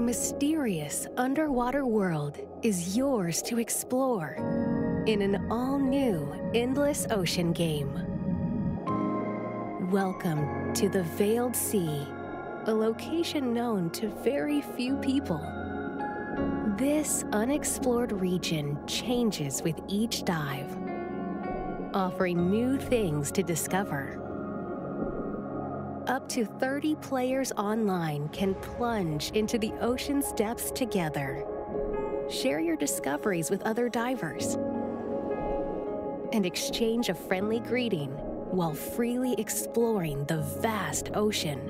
mysterious underwater world is yours to explore in an all new Endless Ocean game. Welcome to the Veiled Sea, a location known to very few people. This unexplored region changes with each dive, offering new things to discover. Up to 30 players online can plunge into the ocean's depths together. Share your discoveries with other divers and exchange a friendly greeting while freely exploring the vast ocean.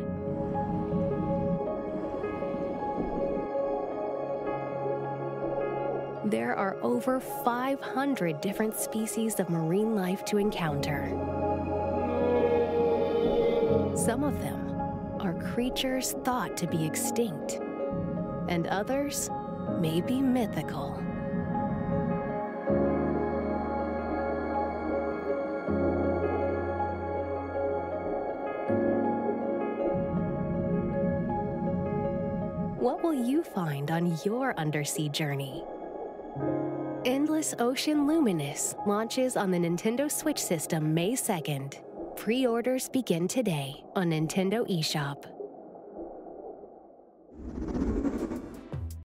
There are over 500 different species of marine life to encounter. Some of them are creatures thought to be extinct, and others may be mythical. What will you find on your undersea journey? Endless Ocean Luminous launches on the Nintendo Switch system May 2nd. Pre orders begin today on Nintendo eShop.